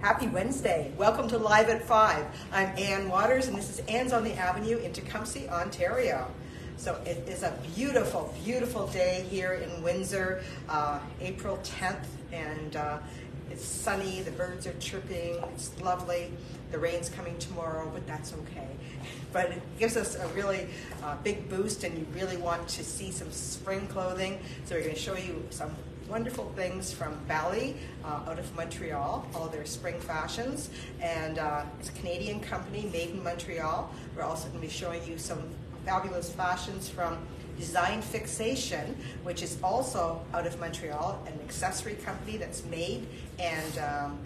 Happy Wednesday. Welcome to Live at 5. I'm Anne Waters, and this is Anne's on the Avenue in Tecumseh, Ontario. So it is a beautiful, beautiful day here in Windsor, uh, April 10th, and uh, it's sunny, the birds are chirping, it's lovely. The rain's coming tomorrow, but that's okay. But it gives us a really uh, big boost, and you really want to see some spring clothing. So we're going to show you some wonderful things from Bali uh, out of Montreal, all their spring fashions. And uh, it's a Canadian company made in Montreal. We're also going to be showing you some fabulous fashions from Design Fixation, which is also out of Montreal, an accessory company that's made and um,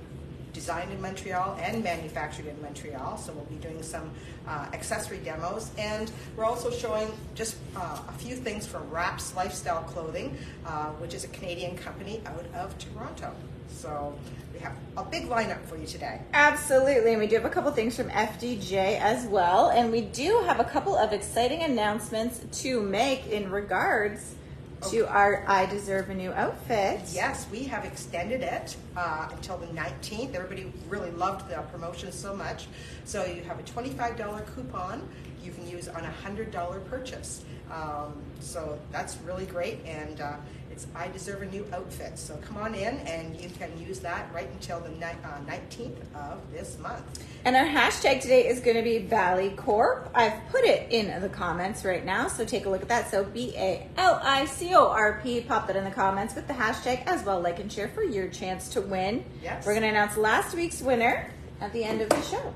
designed in Montreal and manufactured in Montreal. So we'll be doing some uh, accessory demos. And we're also showing just uh, a few things from Wraps Lifestyle Clothing, uh, which is a Canadian company out of Toronto. So we have a big lineup for you today. Absolutely, and we do have a couple things from FDJ as well, and we do have a couple of exciting announcements to make in regards to our I Deserve a New Outfit. Yes, we have extended it uh, until the 19th. Everybody really loved the promotion so much. So you have a $25 coupon you can use on a $100 purchase. Um, so that's really great, and uh, it's I Deserve a New Outfit. So come on in, and you can use that right until the ni- uh, 19th of this month. And our hashtag today is going to be Bali Corp. I've put it in the comments right now, so take a look at that. So B A L I C O R P. Pop that in the comments with the hashtag as well. Like and share for your chance to win. Yes. We're going to announce last week's winner at the end of the show.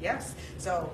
Yes, so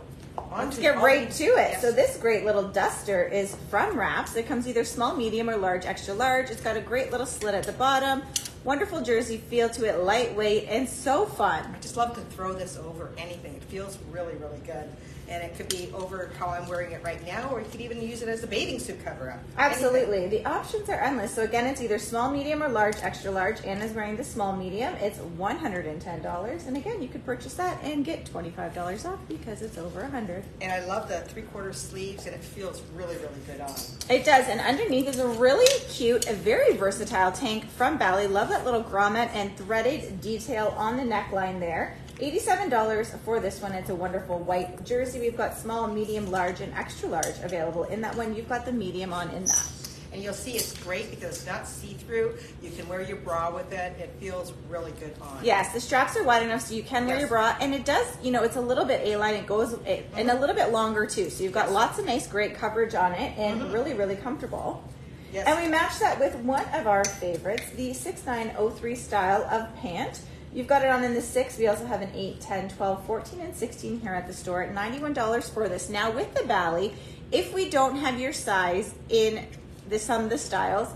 Let's to get right to it. Yes. So this great little duster is from Wraps. It comes either small, medium, or large, extra large. It's got a great little slit at the bottom. Wonderful jersey feel to it, lightweight and so fun. I just love to throw this over anything. It feels really, really good. And it could be over how I'm wearing it right now, or you could even use it as a bathing suit cover up. Absolutely. The options are endless. So again, it's either small, medium, or large, extra large. Anna's wearing the small medium. It's $110. And again, you could purchase that and get $25 off because it's over a 100 And I love the three quarter sleeves, and it feels really, really good on. It does, and underneath is a really cute, a very versatile tank from Bali. Love that little grommet and threaded detail on the neckline there. $87 for this one. It's a wonderful white jersey. We've got small, medium, large, and extra large available in that one. You've got the medium on in that. And you'll see it's great because it's not see through. You can wear your bra with it. It feels really good on. Yes, the straps are wide enough so you can wear your bra, and it does, you know, it's a little bit A-line. It goes, it, and a little bit longer too. So you've got lots of nice, great coverage on it, and mm-hmm. really, really comfortable. Yes. And we match that with one of our favorites, the 6903 style of pant. You've got it on in the 6. We also have an 8, 10, 12, 14, and 16 here at the store. at $91 for this. Now, with the Bali, if we don't have your size in the, some of the styles,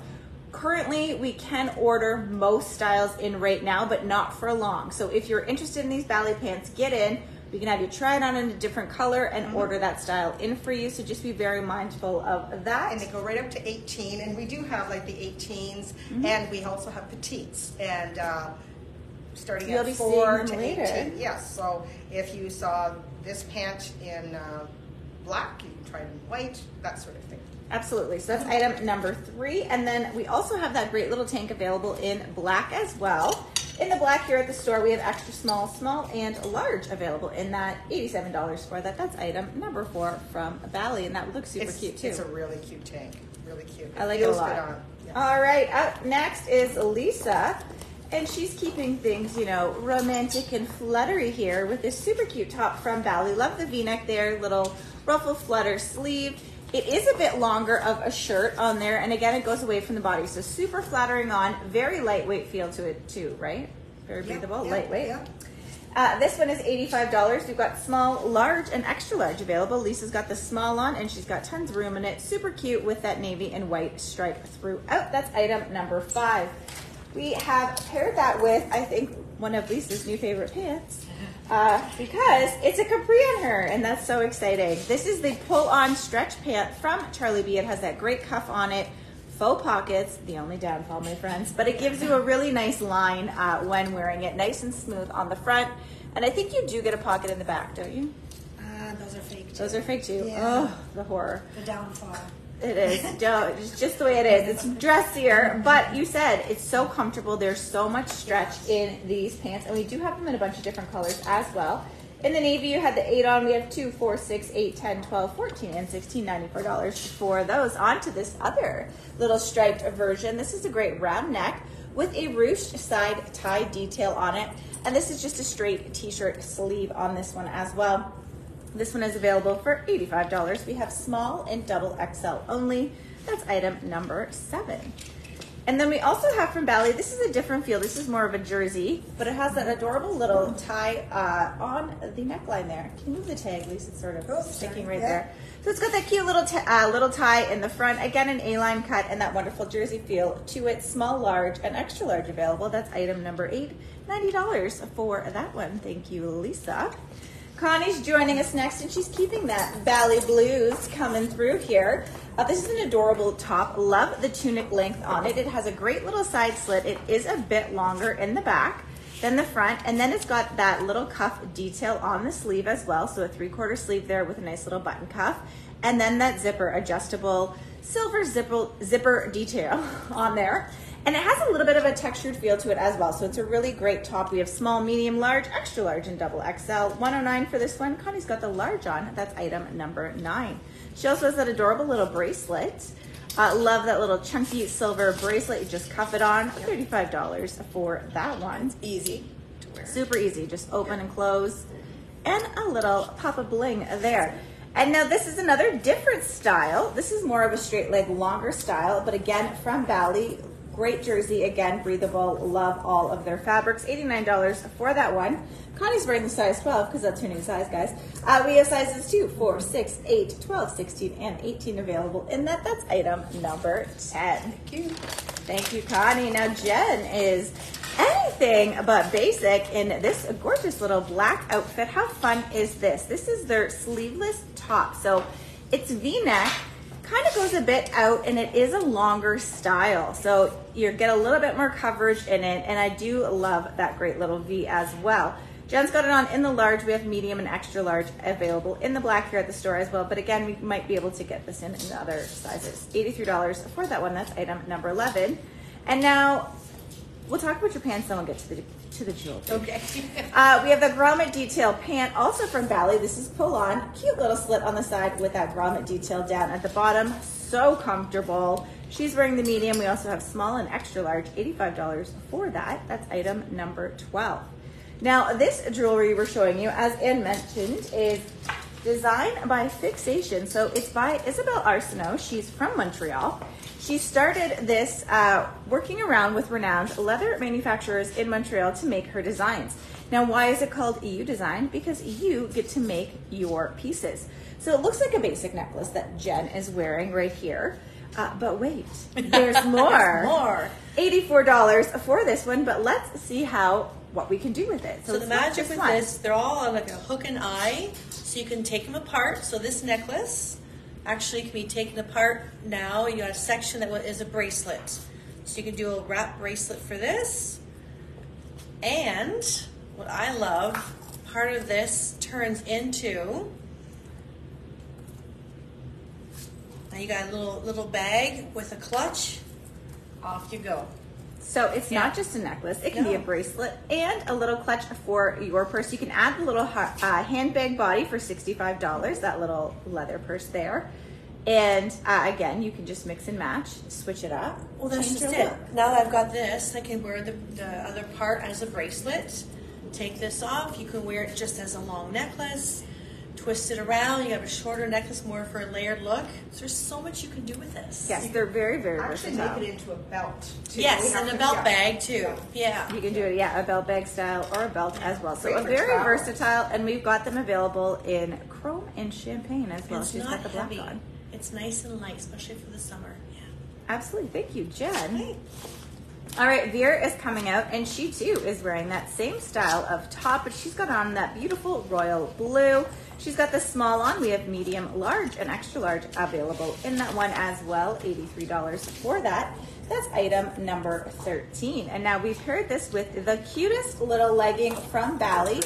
currently we can order most styles in right now, but not for long. So if you're interested in these Bali pants, get in. We can have you try it on in a different color and order that style in for you. So just be very mindful of that. And they go right up to 18, and we do have like the 18s, Mm-hmm. and we also have petites, and uh, starting You'll at be four to later. 18. Yes, so if you saw this pant in uh, black, you can try it in white, that sort of thing. Absolutely. So that's item number three. And then we also have that great little tank available in black as well. In the black here at the store, we have extra small, small, and large available in that $87 for that. That's item number four from Bali, and that looks super it's, cute too. It's a really cute tank, really cute. I like it a lot. Yes. All right, up next is Lisa. And she's keeping things, you know, romantic and fluttery here with this super cute top from Bali. Love the v-neck there, little ruffle flutter sleeve. It is a bit longer of a shirt on there, and again, it goes away from the body. So super flattering on, very lightweight feel to it too, right? Very Yeah, breathable, yeah, lightweight. yeah. Uh, this one is $85. We've got small, large, and extra large available. Lisa's got the small on, and she's got tons of room in it. Super cute with that navy and white stripe throughout. That's item number five. We have paired that with, I think, one of Lisa's new favorite pants. Uh, because it's a capri on her, and that's so exciting. This is the pull-on stretch pant from Charlie B. It has that great cuff on it, faux pockets, the only downfall, my friends, but it gives you a really nice line uh, when wearing it, nice and smooth on the front. And I think you do get a pocket in the back, don't you? Uh, those are fake. Too. Those are fake too. Yeah. Oh, the horror. The downfall. It is. Don't. It's just the way it is. It's dressier, but you said it's so comfortable. There's so much stretch in these pants, and we do have them in a bunch of different colors as well. In the navy, you had the 8 on. We have 2, 4, 6, 8, 10, 12, 14, and 16 $94 for those. On to this other little striped version. This is a great round neck with a ruched side tie detail on it. And this is just a straight t-shirt sleeve on this one as well. This one is available for $85. We have small and double XL only. That's item number seven. And then we also have from Bali, this is a different feel. This is more of a jersey, but it has that adorable little tie uh, on the neckline there. Can you move the tag, Lisa? It's sort of oh, sticking right yeah. there. So it's got that cute little uh, little tie in the front. Again, an A-line cut and that wonderful jersey feel to it. Small, large, and extra large available. That's item number eight. $90 for that one. Thank you, Lisa. Connie's joining us next, and she's keeping that Bali Blues coming through here. Uh, this is an adorable top. Love the tunic length on it. It has a great little side slit. It is a bit longer in the back than the front, and then it's got that little cuff detail on the sleeve as well. So a three-quarter sleeve there with a nice little button cuff, and then that zipper adjustable silver zipper, zipper detail on there. And it has a little bit of a textured feel to it as well. So it's a really great top. We have small, medium, large, extra large, and double XL. 109 for this one. Connie's got the large on. That's item number nine. She also has that adorable little bracelet. Uh, love that little chunky silver bracelet. You just cuff it on. $35 for that one. easy to wear. Super easy. Just open and close. And a little pop of bling there. And now this is another different style. This is more of a straight leg, longer style, but again from Bali. Great jersey, again, breathable. Love all of their fabrics. $89 for that one. Connie's wearing the size 12 because that's her new size, guys. Uh, we have sizes 2, 4, 6, 8, 12, 16, and 18 available. And that, that's item number 10. Thank you. Thank you, Connie. Now, Jen is anything but basic in this gorgeous little black outfit. How fun is this? This is their sleeveless top. So it's V-neck kind of goes a bit out and it is a longer style. So you get a little bit more coverage in it. And I do love that great little V as well. Jen's got it on in the large. We have medium and extra large available in the black here at the store as well. But again, we might be able to get this in in other sizes. $83 for that one. That's item number 11. And now we'll talk about your pants, then we'll get to the to the jewelry. Okay. uh, we have the grommet detail pant, also from Bali. This is pull on, cute little slit on the side with that grommet detail down at the bottom. So comfortable. She's wearing the medium. We also have small and extra large, $85 for that. That's item number 12. Now, this jewelry we're showing you, as Anne mentioned, is designed by Fixation. So it's by Isabel Arsenault. She's from Montreal. She started this uh, working around with renowned leather manufacturers in Montreal to make her designs. Now, why is it called U Design? Because you get to make your pieces. So it looks like a basic necklace that Jen is wearing right here. Uh, but wait, there's more. there's more. $84 for this one, but let's see how what we can do with it. So, so the magic with one. this, they're all on like a hook and eye, so you can take them apart. So this necklace actually can be taken apart now. You got a section that is a bracelet. So you can do a wrap bracelet for this. And what I love, part of this turns into now you got a little little bag with a clutch. Off you go. So it's yeah. not just a necklace; it can no. be a bracelet and a little clutch for your purse. You can add the little uh, handbag body for sixty-five dollars. That little leather purse there. And uh, again, you can just mix and match, switch it up. Well, that's just it. Look. Now that I've got this, I can wear the, the other part as a bracelet. Take this off. You can wear it just as a long necklace twist it around. You have a shorter necklace, more for a layered look. So there's so much you can do with this. Yes, they're very, very versatile. Actually versatile. make it into a belt. Too. Yes, and a belt yeah. bag too. Yeah. You can do it, yeah, a belt bag style or a belt as well. So a very travel. versatile, and we've got them available in chrome and champagne as well. It's She's got the black heavy. on. It's nice and light, especially for the summer. Yeah. Absolutely. Thank you, Jen. All right, Vera is coming out, and she too is wearing that same style of top, but she's got on that beautiful royal blue. She's got the small on. We have medium, large, and extra large available in that one as well. $83 for that. That's item number 13. And now we've paired this with the cutest little legging from Bali.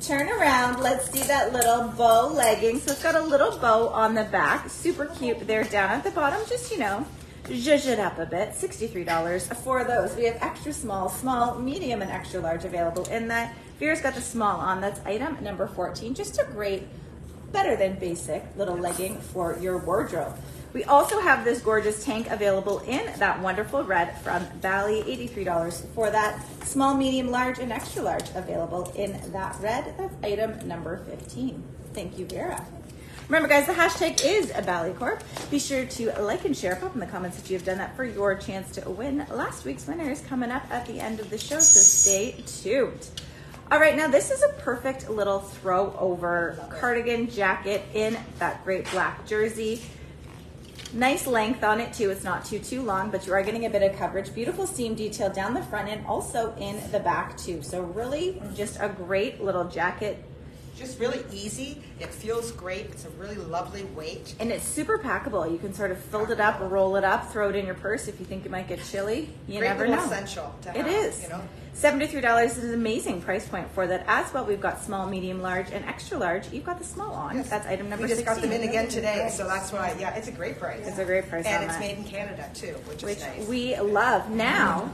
Turn around. Let's see that little bow legging. So it's got a little bow on the back. Super cute there down at the bottom. Just, you know, zhuzh it up a bit. $63 for those. We have extra small, small, medium, and extra large available in that. Vera's got the small on. That's item number 14. Just a great, better than basic little legging for your wardrobe. We also have this gorgeous tank available in that wonderful red from Bali, $83 for that. Small, medium, large, and extra large available in that red. That's item number 15. Thank you, Vera. Remember, guys, the hashtag is BaliCorp. Be sure to like and share. Pop in the comments if you have done that for your chance to win. Last week's winner is coming up at the end of the show, so stay tuned. All right, now this is a perfect little throw over cardigan jacket in that great black jersey. Nice length on it too. It's not too, too long, but you are getting a bit of coverage. Beautiful seam detail down the front and also in the back too. So really just a great little jacket Just really easy. It feels great. It's a really lovely weight. and it's super packable. You can sort of fold it up, roll it up, throw it in your purse if you think you might get chilly. You great never know. essential to It have, is. You know, $73 is an amazing price point for that. As well, we've got small, medium, large, and extra large. You've got the small on. Yes. That's item number we just 16. got them in again today, so that's why. Yeah, it's a great price. It's a great price and on it's that. made in Canada too, which, which is nice. we love. Now,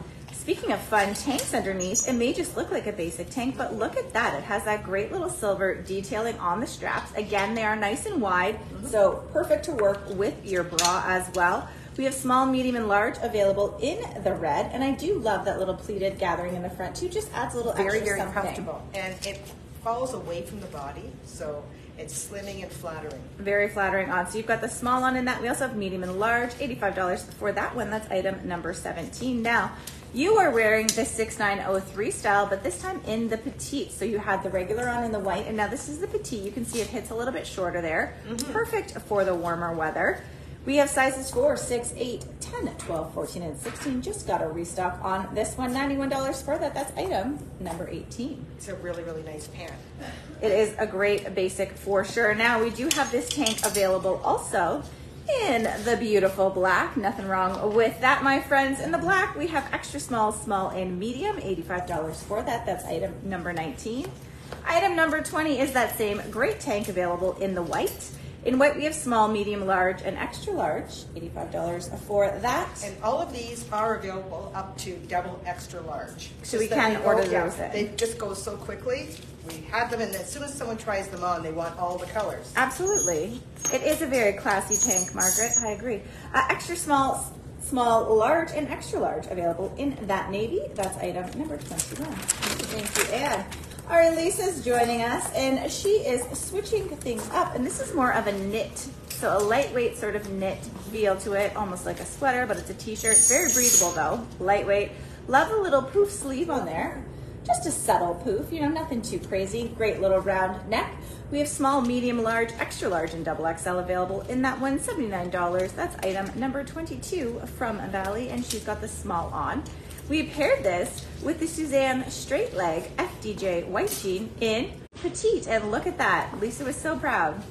speaking of fun tanks underneath, it may just look like a basic tank, but look at that. It has that great little silver detailing on the straps. Again, they are nice and wide, mm-hmm. so perfect to work with your bra as well. We have small, medium, and large available in the red, and I do love that little pleated gathering in the front too. Just adds a little very, extra very something. comfortable, and it falls away from the body, so it's slimming and flattering. Very flattering on. So you've got the small on in that. We also have medium and large, $85 for that one. That's item number 17. Now, you are wearing the 6903 style, but this time in the petite. So you had the regular on in the white, and now this is the petite. You can see it hits a little bit shorter there. Mm-hmm. Perfect for the warmer weather. We have sizes 4, 6, 8, 10, 12, 14, and 16. Just got a restock on this one. $91 for that. That's item number 18. It's a really, really nice pant. It is a great basic for sure. Now we do have this tank available also in the beautiful black. Nothing wrong with that, my friends. In the black, we have extra small, small, and medium. $85 for that. That's item number 19. Item number 20 is that same great tank available in the white. In white, we have small, medium, large, and extra large. $85 for that. And all of these are available up to double extra large. So we can order yeah, those in. They just go so quickly. We have them, and as soon as someone tries them on, they want all the colors. Absolutely. It is a very classy tank, Margaret. I agree. Uh, extra small, small, large, and extra large available in that navy. That's item number 21. Thank you, Anne. All right, Lisa's joining us, and she is switching things up. And this is more of a knit, so a lightweight sort of knit feel to it, almost like a sweater, but it's a t-shirt. Very breathable though, lightweight. Love the little poof sleeve on there. Just a subtle poof, you know, nothing too crazy. Great little round neck. We have small, medium, large, extra large, and double XL available in that one $79. That's item number 22 from Bali, and she's got the small on. We paired this with the Suzanne straight leg FDJ white jean in petite, and look at that. Lisa was so proud.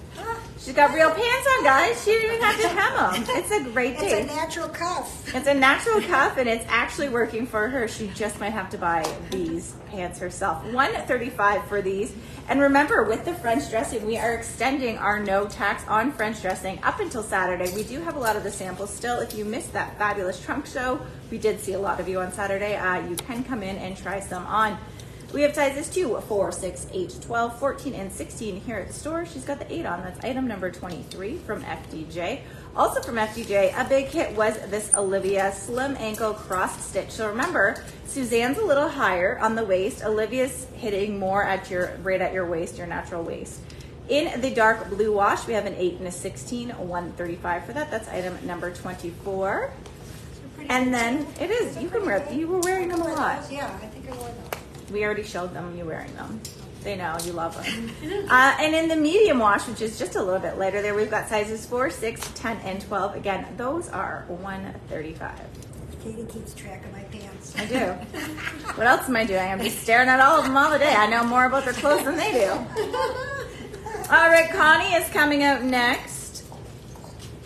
She's got real pants on, guys. She didn't even have to hem them. It's a great day. It's a natural cuff. It's a natural cuff and it's actually working for her. She just might have to buy these pants herself. 135 for these. And remember, with the French dressing, we are extending our no tax on French dressing up until Saturday. We do have a lot of the samples still. If you missed that fabulous trunk show, we did see a lot of you on Saturday. Uh, you can come in and try some on. We have sizes 2, 4, 6, 8, 12, 14, and 16 here at the store. She's got the 8 on. That's item number 23 from FDJ. Also from FDJ, a big hit was this Olivia slim ankle cross stitch. So remember, Suzanne's a little higher on the waist. Olivia's hitting more at your right at your waist, your natural waist. In the dark blue wash, we have an 8 and a 16, 135 for that. That's item number 24. And then it is, you can wear, you were wearing them a lot. Yeah, I think I wore them. We already showed them you wearing them. They know you love them. uh, and in the medium wash, which is just a little bit lighter there, we've got sizes 4, 6, 10, and 12. Again, those are 135 Katie keeps track of my pants. I do. what else am I doing? I'm just staring at all of them all the day. I know more about their clothes than they do. All right, Connie is coming out next.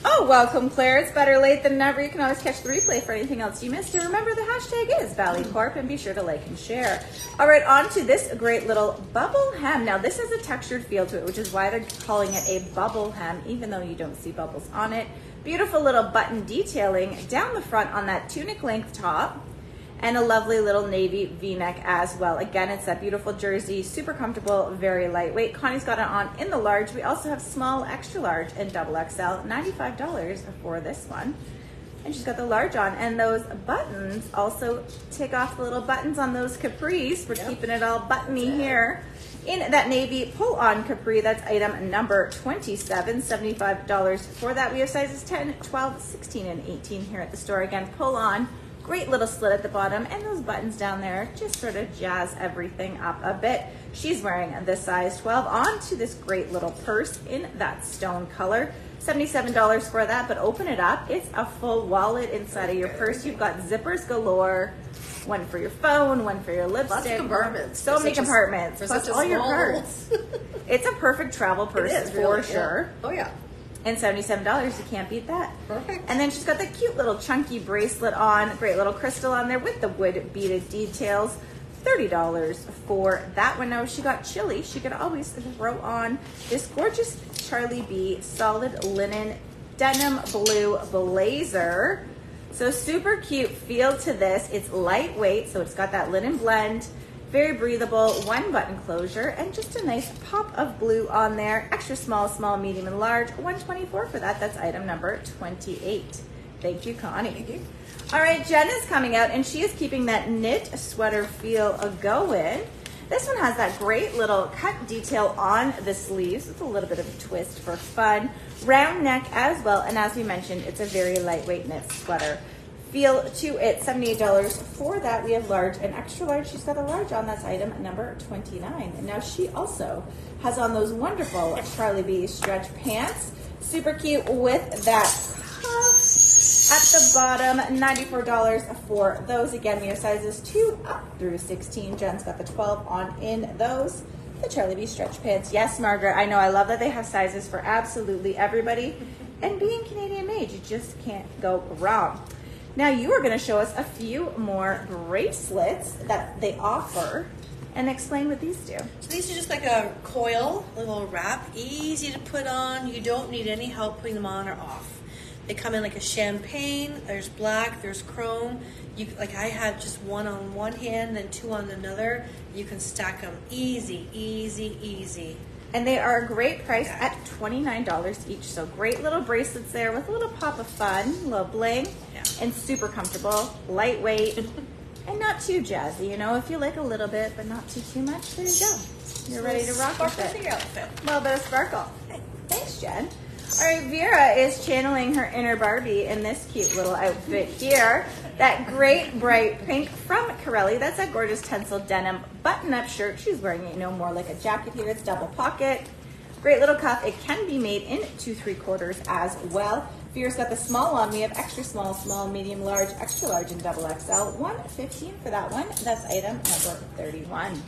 Oh, welcome, Claire. It's better late than never. You can always catch the replay for anything else you missed. And remember, the hashtag is Bali Corp, and be sure to like and share. All right, on to this great little bubble hem. Now, this has a textured feel to it, which is why they're calling it a bubble hem, even though you don't see bubbles on it. Beautiful little button detailing down the front on that tunic length top and a lovely little navy v-neck as well. Again, it's that beautiful jersey, super comfortable, very lightweight. Connie's got it on in the large. We also have small, extra large, and double XL, $95 for this one. And she's got the large on. And those buttons also take off the little buttons on those capris. We're keeping it all buttony here. In that navy pull-on capri, that's item number 27, $75 for that. We have sizes 10, 12, 16, and 18 here at the store. Again, pull-on Great little slit at the bottom and those buttons down there just sort of jazz everything up a bit. She's wearing the size 12 onto this great little purse in that stone color. $77 for that, but open it up. It's a full wallet inside of your purse. You've got zippers galore. One for your phone, one for your lipstick. Lots of compartments. So For many such a- compartments. plus all your cards. it's a perfect travel purse is for really, yeah. sure. Oh yeah. And $77, you can't beat that. Perfect. And then she's got the cute little chunky bracelet on, great little crystal on there with the wood beaded details. $30 for that one. Now, if she got chilly, she could always throw on this gorgeous Charlie B solid linen denim blue blazer. So super cute feel to this. It's lightweight, so it's got that linen blend, very breathable, one button closure, and just a nice pop of blue on there. Extra small, small, medium, and large. 124 for that. That's item number 28. Thank you, Connie. Thank you. All right, Jen is coming out, and she is keeping that knit sweater feel a going. This one has that great little cut detail on the sleeves with a little bit of a twist for fun. Round neck as well, and as we mentioned, it's a very lightweight knit sweater. Feel to it, $78 for that. We have large and extra large. She's got a large on, that's item number 29. And now she also has on those wonderful Charlie B stretch pants. Super cute with that at the bottom, $94 for those. Again, we have sizes 2 up through 16. Jen's got the 12 on in those. The Charlie B stretch pants. Yes, Margaret, I know. I love that they have sizes for absolutely everybody. And being Canadian made, you just can't go wrong. Now you are going to show us a few more bracelets that they offer and explain what these do. So these are just like a coil, a little wrap, easy to put on. You don't need any help putting them on or off. They come in like a champagne. There's black. There's chrome. You like I had just one on one hand, then two on another. You can stack them easy, easy, easy. And they are a great price at $29 each. So great little bracelets there with a little pop of fun, a little bling, Yeah. And super comfortable, lightweight, and not too jazzy. You know, if you like a little bit, but not too too much, there you go. You're ready to rock with it. outfit. A little bit of sparkle. Thanks, Jen. All right, Vera is channeling her inner Barbie in this cute little outfit here. That great bright pink from Corelli. That's a gorgeous tencel denim button-up shirt. She's wearing it, you know, more like a jacket here. It's double pocket. Great little cuff. It can be made in two three quarters as well. Vera's got the small one. We have extra small, small, medium, large, extra large, and double XL. 115 for that one. That's item number 31.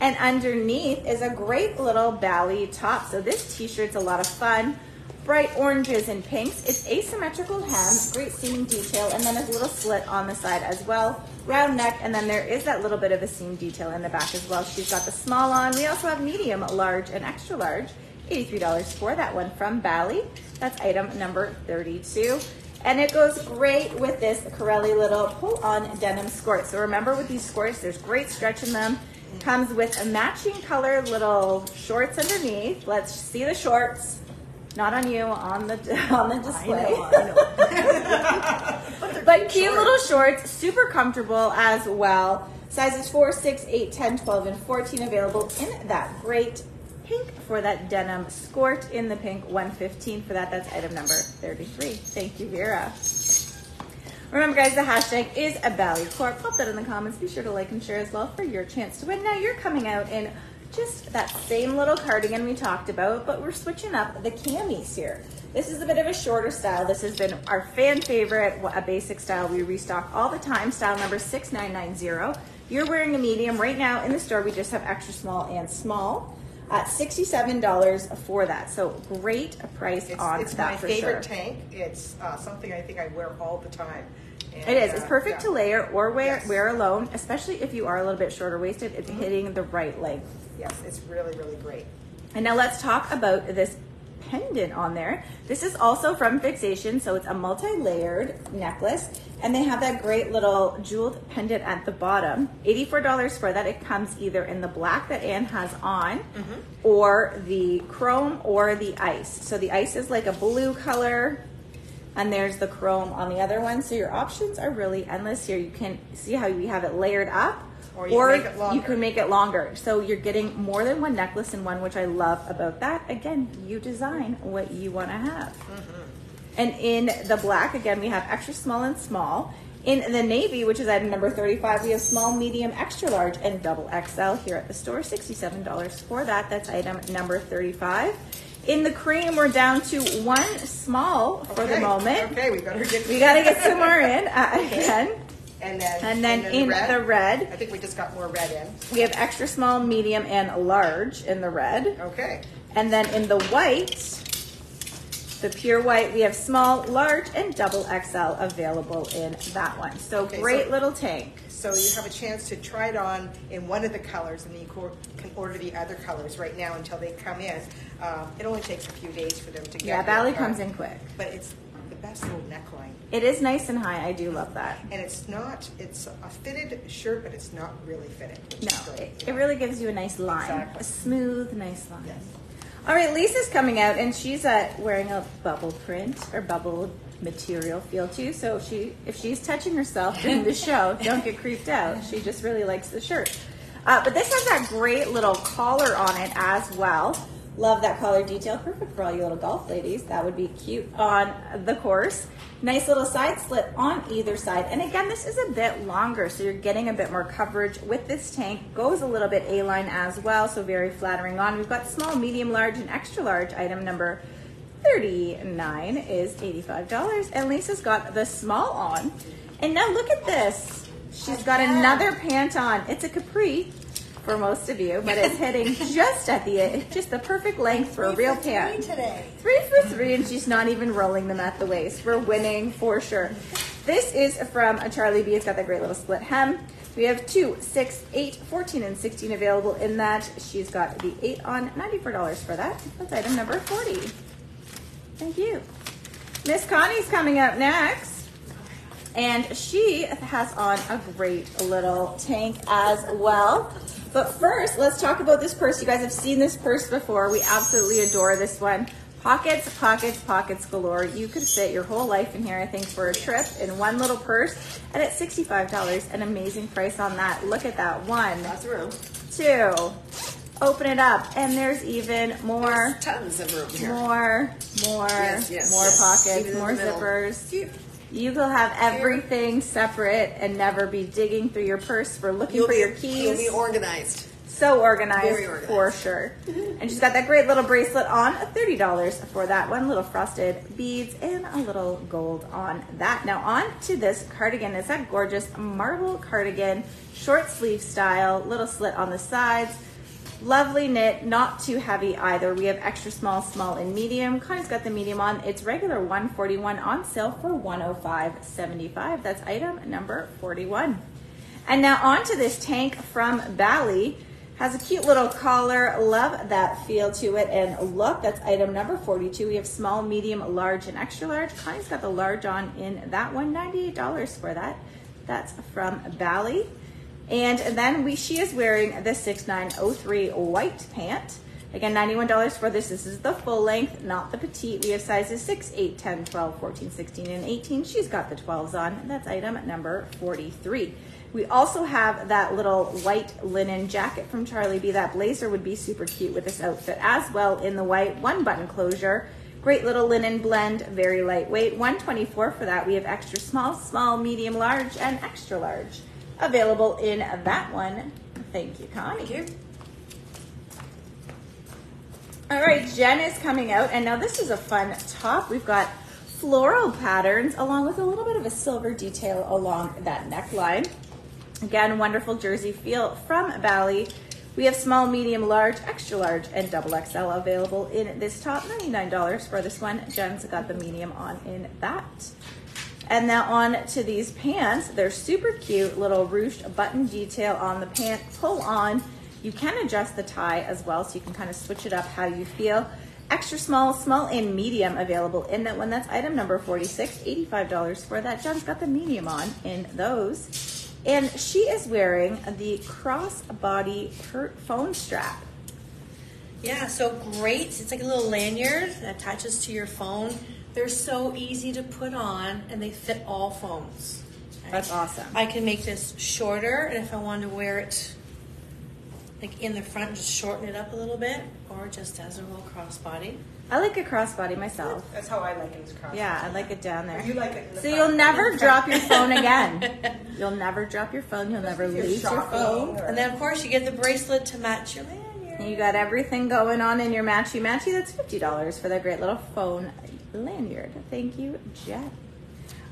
And underneath is a great little Bali top. So this t-shirt's a lot of fun. Bright oranges and pinks. It's asymmetrical hem, great seaming detail, and then a little slit on the side as well. Round neck, and then there is that little bit of a seam detail in the back as well. She's got the small on. We also have medium, large, and extra large. $83 for that one from Bali. That's item number 32. And it goes great with this Corelli little pull-on denim skirt. So remember with these skirts, there's great stretch in them. Comes with a matching color little shorts underneath. Let's see the shorts. Not on you, on the on the display. but cute little shorts, super comfortable as well. Sizes 4, 6, 8, 10, 12, and 14 available in that great pink for that denim skirt in the pink 115 for that. That's item number 33. Thank you, Vera. Remember, guys, the hashtag is a Bali Corp. Pop that in the comments. Be sure to like and share as well for your chance to win. Now, you're coming out in just that same little cardigan we talked about, but we're switching up the camis here. This is a bit of a shorter style. This has been our fan favorite, a basic style we restock all the time, style number 6990. You're wearing a medium. Right now in the store, we just have extra small and small. at $67 for that. So great a price It's, on it's that my favorite tank. It's uh, something I think I wear all the time. It is. It's perfect to layer or wear Yes. wear alone, especially if you are a little bit shorter waisted. Mm-hmm. It's hitting the right length. Yes, it's really, really great. And now let's talk about this pendant on there. This is also from Fixation, so it's a multi-layered necklace, and they have that great little jeweled pendant at the bottom. $84 for that. It comes either in the black that Anne has on, or the chrome or the ice. So the ice is like a blue color, and there's the chrome on the other one. So your options are really endless here. You can see how we have it layered up, Or you can make it you can make it longer. So you're getting more than one necklace in one, which I love about that. Again, you design what you want to have. Mm-hmm. And in the black, again, we have extra small and small. In the navy, which is item number 35, we have small, medium, extra large, and double XL here at the store. $67 for that. That's item number 35. In the cream, we're down to one small for the moment. Okay, we better get. We got to get some more in uh, again. And then, And then in red. the red, I think we just got more red in. we have extra small, medium, and large in the red. Okay. And then in the white, the pure white, we have small, large, and double XL available in that one. So Okay, great so- little tank. So you have a chance to try it on in one of the colors, and then you co- can order the other colors right now until they come in. Um, it only takes a few days for them to get. Yeah, Bali comes in quick. But it's the best little neckline, It is nice and high. I do love that. and it's not. It's a fitted shirt, but it's not really fitted. Which is No, great. it, it really gives you a nice line, Exactly. a smooth, nice line. Yes. All right, Lisa's coming out, and she's uh, wearing a bubble print or bubble material feel too. So she, if she's touching herself during the show, don't get creeped out. She just really likes the shirt. Uh, but this has that great little collar on it as well. Love that collar detail. Perfect for all you little golf ladies. That would be cute on the course. Nice little side slit on either side. And again, this is a bit longer, so you're getting a bit more coverage with this tank. Goes a little bit A-line as well, so very flattering on. We've got small, medium, large, and extra large. Item number 39 is $85. And Lisa's got the small on. And now look at this. She's got another pant on. It's a capri for most of you, but it's hitting just at the just the perfect length for a real Three for pant. three today. Three for three, and she's not even rolling them at the waist. We're winning for sure. This is from a Charlie B. It's got that great little split hem. We have two, six, eight, 14, and 16 available in that. She's got the eight on, $94 for that. That's item number 40. Thank you. Miss Connie's coming up next. And she has on a great little tank as well. But first, let's talk about this purse. You guys have seen this purse before. We absolutely adore this one. Pockets, pockets, pockets galore. You could fit your whole life in here, I think, for a trip in one little purse. And at $65, an amazing price on that. Look at that. One, Lots of room. two. Open it up, and there's even more, Tons of room here. more, more, Yes, yes, more yes. pockets, more zippers. You- You will have everything separate and never be digging through your purse for looking You'll for be, your You'll keys. be organized. so organized, organized. for sure. and she's got that great little bracelet on, thirty dollars for that one. Little frosted beads and a little gold on that. Now on to this cardigan. It's that gorgeous marble cardigan, short sleeve style, little slit on the sides. Lovely knit, not too heavy either. We have extra small, small, and medium. Connie's got the medium on. It's regular 141 on sale for 105.75. That's item number 41. And now on to this tank from Bali. Has a cute little collar. Love that feel to it and look. That's item number 42. We have small, medium, large, and extra large. Connie's got the large on in that one. $98 for that. That's from Bali. And then we she is wearing the 6903 white pant. Again, $91 for this. This is the full length, not the petite. We have sizes 6, 8, 10, 12, 14, 16, and 18. She's got the 12s on. That's item number 43. We also have that little white linen jacket from Charlie B. That blazer would be super cute with this outfit as well in the white. One button closure. Great little linen blend, very lightweight. 124 for that. We have extra small, small, medium, large, and extra large available in that one. Thank you, Connie. Thank you. All right, Jen is coming out, and now this is a fun top. We've got floral patterns along with a little bit of a silver detail along that neckline. Again, wonderful jersey feel from Bali. We have small, medium, large, extra large, and double XL available in this top. $99 for this one. Jen's got the medium on in that. And now on to these pants. They're super cute, little ruched button detail on the pant. Pull on. You can adjust the tie as well, so you can kind of switch it up how you feel. Extra small, small, and medium available in that one. That's item number 46, $85 for that. John's got the medium on in those. And she is wearing the crossbody phone strap. Yeah, so great. It's like a little lanyard that attaches to your phone. They're so easy to put on and they fit all phones. That's awesome. I can make this shorter and if I want to wear it like in the front, just shorten it up a little bit or just as a little crossbody. I like a crossbody myself. That's how I like it. It's cross. Yeah, I like it down there. You like it the So front. you'll never drop your phone again. You'll never drop your phone. You'll never lose your shopping phone. or- And then of course you get the bracelet to match your lanyard. You got everything going on in your matchy matchy. That's fifty dollars for that great little phone lanyard. Thank you, Jet.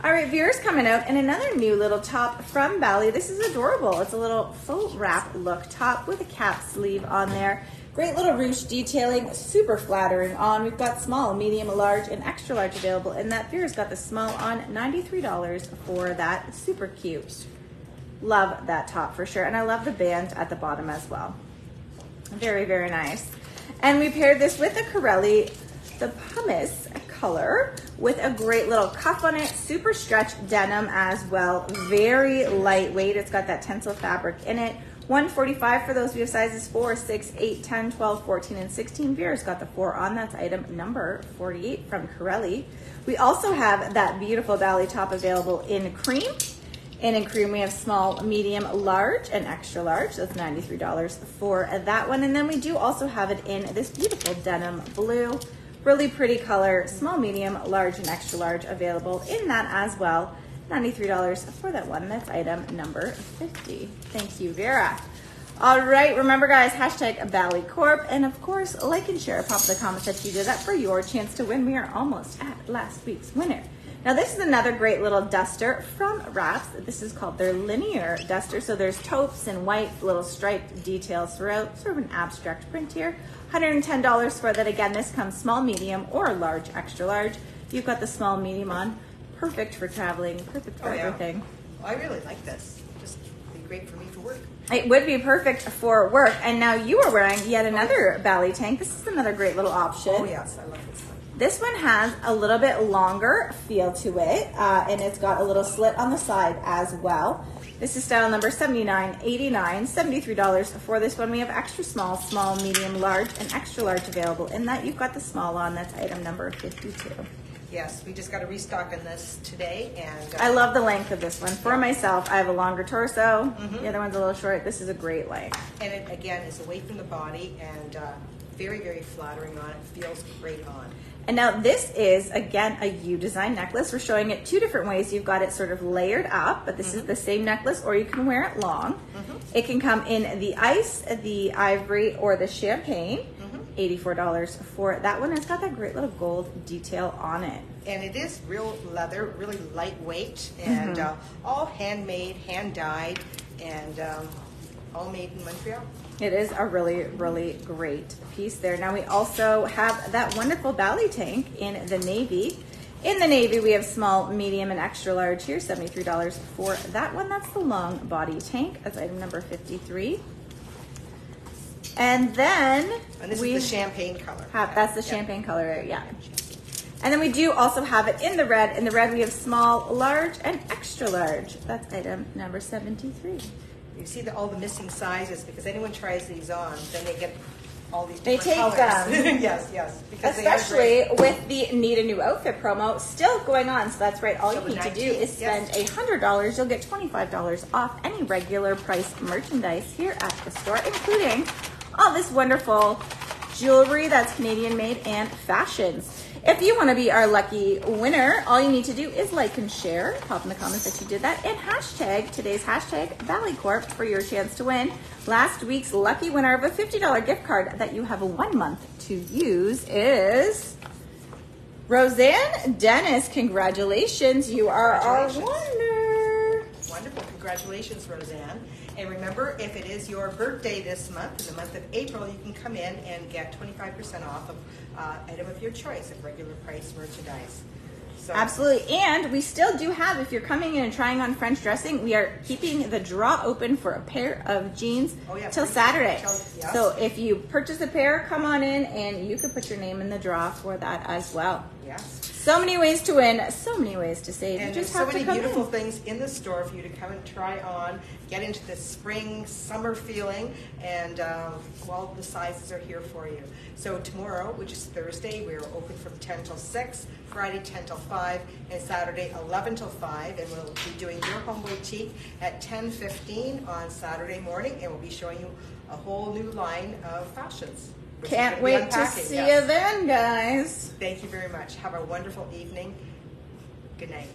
All right, viewers coming out and another new little top from Bali. This is adorable. It's a little faux wrap look top with a cap sleeve on there. Great little ruche detailing, super flattering on. We've got small, medium, large, and extra large available. And that Vera's got the small on $93 for that. Super cute. Love that top for sure. And I love the band at the bottom as well. Very, very nice. And we paired this with the Corelli, the pumice color with a great little cuff on it, super stretch denim as well. Very lightweight. It's got that tencel fabric in it. 145 for those. We have sizes 4, 6, 8, 10, 12, 14, and 16. Vera's got the 4 on. That's item number 48 from Corelli. We also have that beautiful Bali top available in cream. And in cream, we have small, medium, large, and extra large. That's $93 for that one. And then we do also have it in this beautiful denim blue. Really pretty color, small, medium, large, and extra large available in that as well. $93 for that one. That's item number 50. Thank you, Vera. All right, remember guys, hashtag Bali Corp. And of course, like and share, pop the comments that you did that for your chance to win. We are almost at last week's winner. Now this is another great little duster from Wraps. This is called their linear duster. So there's taupes and white little striped details throughout, sort of an abstract print here. $110 for that. Again, this comes small, medium, or large, extra large. You've got the small, medium on. Perfect for traveling, perfect for Oh, yeah. everything. I really like this. Just be great for me for work. It would be perfect for work. And now you are wearing yet another oh, Bali tank. This is another great little option. Oh yes, I love this. This one has a little bit longer feel to it, uh, and it's got a little slit on the side as well. This is style number 7989, $73 for this one. We have extra small, small, medium, large, and extra large available. In that, you've got the small on. That's item number 52. Yes, we just got a restock on this today, and uh, I love the length of this one. For myself, I have a longer torso. The other one's a little short. This is a great length. and it again is away from the body and uh, very very flattering on. It feels great on. And now this is again a U design necklace. We're showing it two different ways. You've got it sort of layered up, but this is the same necklace, or you can wear it long. It can come in the ice, the ivory, or the champagne. Eighty-four dollars for that one. It's got that great little gold detail on it. And it is real leather, really lightweight, and uh, all handmade, hand dyed, and um, all made in Montreal. It is a really, really great piece there. Now we also have that wonderful Bali tank in the navy. In the navy, we have small, medium, and extra large here, $73 for that one. That's the long body tank. That's item number 53. And then And this we is the champagne color. have, that's the Yeah. champagne color, yeah. And then we do also have it in the red. In the red, we have small, large, and extra large. That's item number 73. You see the, all the missing sizes because anyone tries these on, then they get all these They different take colors. them. yes, yes. Because they are Especially great. with the need a new outfit promo still going on. So that's right. All you the need to do 19th, is spend a hundred dollars. You'll get twenty five dollars off any regular price merchandise here at the store, including all this wonderful jewelry that's Canadian made and fashions. If you want to be our lucky winner, all you need to do is like and share. Pop in the comments that you did that and hashtag today's hashtag Bali Corp for your chance to win. Last week's lucky winner of a $50 gift card that you have one month to use is Roseanne Dennis. Congratulations. You are our winner. Congratulations, Roseanne. And remember, if it is your birthday this month, in the month of April, you can come in and get 25% off of uh, item of your choice of regular price merchandise. So, Absolutely. And we still do have, if you're coming in and trying on French dressing, we are keeping the draw open for a pair of jeans Oh, yeah, till. Saturday. Till- yes. So if you purchase a pair, come on in and you can put your name in the draw for that as well. Yes. So many ways to win, so many ways to save. And you there's just so many beautiful in. things in the store for you to come and try on, get into the spring, summer feeling, and uh, well, the sizes are here for you. So tomorrow, which is Thursday, we're open from 10 till 6, Friday 10 till 5, and Saturday 11 till 5, and we'll be doing your home boutique at 10:15 on Saturday morning, and we'll be showing you a whole new line of fashions. Can't wait to see yes. you then, guys. Thank you very much. Have a wonderful evening. Good night.